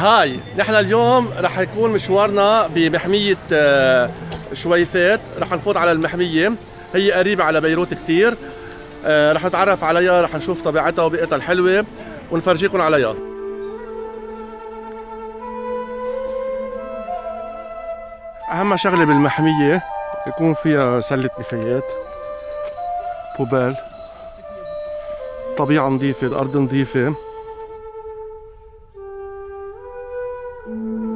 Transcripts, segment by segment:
هاي نحن اليوم رح يكون مشوارنا بمحمية آه، شويفات رح نفوت على المحمية. هي قريبة على بيروت كتير. آه، رح نتعرف عليها رح نشوف طبيعتها وبيئتها الحلوة ونفرجيكم عليها. أهم شغلة بالمحمية يكون فيها سلة نفايات بوبال طبيعة نظيفة الأرض نظيفة. اليوم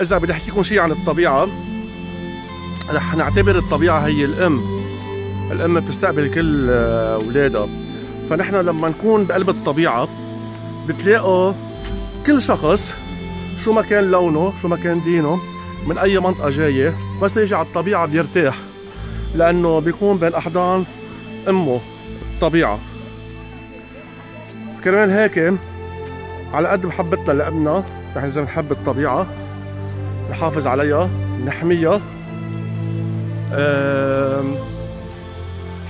إذا بدي أحكيكم شيء عن الطبيعة رح نعتبر الطبيعة هي الأم. الأم بتستقبل كل أولادها. فنحن لما نكون بقلب الطبيعة بتلاقوا كل شخص شو ما كان لونه شو ما كان دينه من أي منطقة جاية بس يجي على الطبيعة بيرتاح. لأنه بيكون بين أحضان أمه الطبيعة كرمال هيك على قد محبتنا لابننا رح لازم نحب الطبيعة. نحافظ عليها نحميها.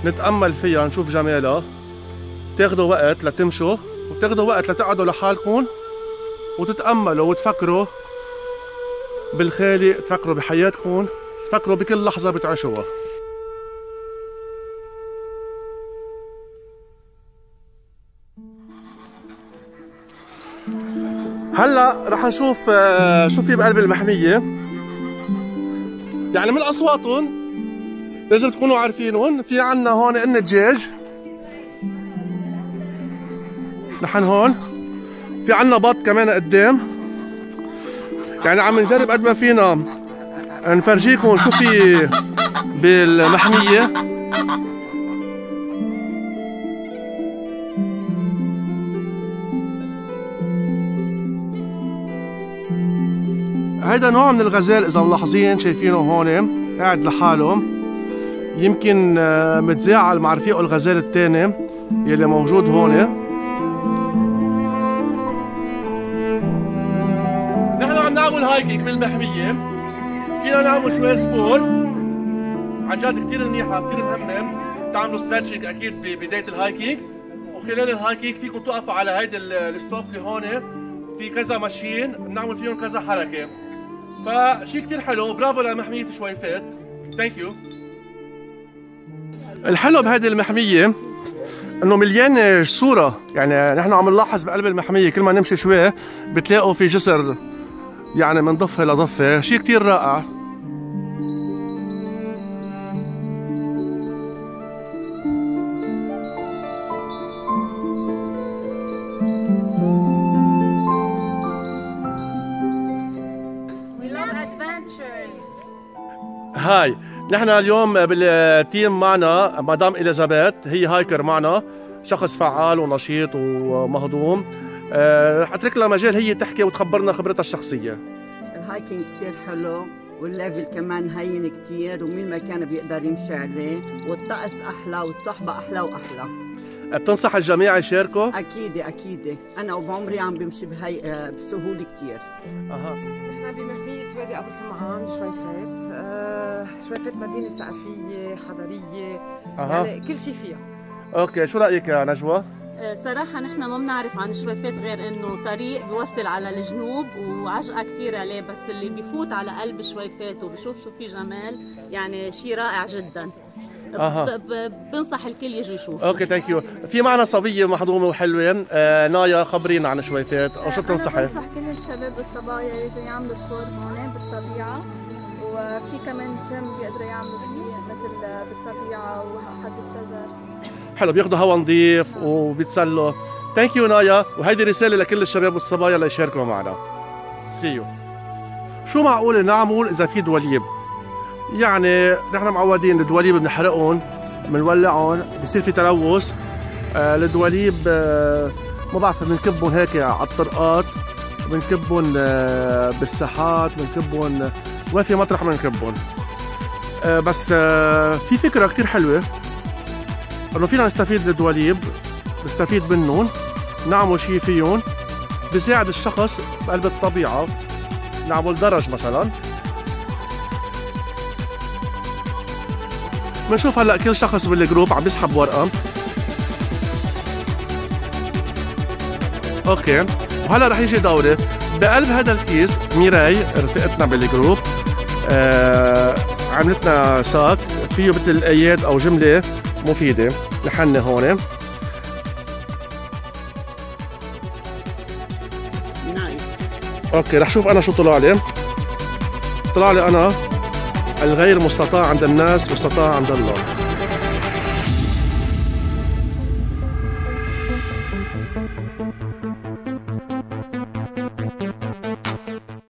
نتأمل فيها نشوف جمالها. تاخدوا وقت لتمشوا وتاخدوا وقت لتقعدوا لحالكم وتتأملوا وتفكروا بالخالق تفكروا بحياتكم تفكروا بكل لحظة بتعيشوها. هلا رح نشوف آه، شو في بقلب المحمية. يعني من أصواتهم لازم تكونوا عارفينهم. في عنا هون قن دجاج نحن هون. في عنا بط كمان قدام. يعني عم نجرب قد ما فينا نفرجيكم شو في بالمحمية. هيدا نوع من الغزال إذا ملاحظين شايفينه هون قاعد لحاله. يمكن آه، متزاعل مع رفيقه الغزال الثاني يلي موجود هون نحن عم نعمل hiking بالمحمية. فينا نعمل شوية sport عن جد كثير منيحة كثير مهمة. تعملوا stretching أكيد ببداية ال hiking. وخلال ال hiking فيكم توقفوا على هيدي ال stop اللي هون في كذا machine بنعمل فيهم كذا حركة. فشي كثير حلو. برافو لمحمية شويفات thank you الحلو بهذه المحمية إنه مليان جسورة. يعني نحن عم نلاحظ بقلب المحمية كل ما نمشي شوي بتلاقوا في جسر يعني من ضفة لضفة. شيء كثير رائع. هاي نحن اليوم بال team معنا مدام إليزابيث هي hiker معنا شخص فعال ونشيط ومهضوم. أه رح أترك لها مجال هي تحكي وتخبرنا خبرتها الشخصية. ال hiking كثير حلو وال level كمان هين كثير ومين ما كان بيقدر يمشي عليه والطقس أحلى والصحبة أحلى وأحلى. بتنصح الجميع يشاركوا؟ أكيد أكيد. أنا وبعمري عم بمشي بهي آه، بسهولة كثير أها. نحن بمحمية وادي أبو سمعان بشويفات آه شويفات مدينة ثقافية حضارية. أها. يعني كل شيء فيها. okay شو رأيك يا نجوى؟ آه، صراحة نحن ما بنعرف عن شويفات غير إنه طريق بيوصل على الجنوب وعجقة كثير عليه بس اللي بيفوت على قلب شويفات وبشوف شو في جمال يعني شيء رائع جدا. أه. بنصح الكل يجوا يشوفوا. okay thank you في معنا صبية مهضومة وحلوه آه نايا خبرينا عن شويفات أو شو بتنصحي؟ بنصح كل الشباب والصبايا يجوا يعملوا sport هون بالطبيعة. وفي كمان جيم بيقدروا يعملوا فيه مثل بالطبيعة وحد الشجر. حلو بياخذوا هواء نظيف وبيتسلوا. thank you نايا. وهيدي رسالة لكل الشباب والصبايا ليشاركوا معنا. see you شو معقول نعمل إذا في دوليب؟ يعني نحن معودين الدواليب بنحرقهم بنولعهم بصير في تلوث آه الدواليب آه ما بعرف بنكبهم هيك على الطرقات بنكبهم آه بالساحات بنكبهم وين في مطرح بنكبهم آه بس آه في فكرة كثير حلوة إنه فينا نستفيد من الدواليب نستفيد منهم نعمل شيء فيهم بيساعد الشخص بقلب الطبيعة نعمل درج مثلا. بنشوف هلا كل شخص بالجروب عم يسحب ورقة. okay. وهلا رح يجي دوري. بقلب هذا الكيس ميراي رفقتنا بال group. آه عملتنا sac. فيه مثل ايات أو جملة مفيدة. نحن هون. okay رح شوف أنا شو طلع لي. طلع لي أنا الغير مستطاع عند الناس مستطاع عند الله.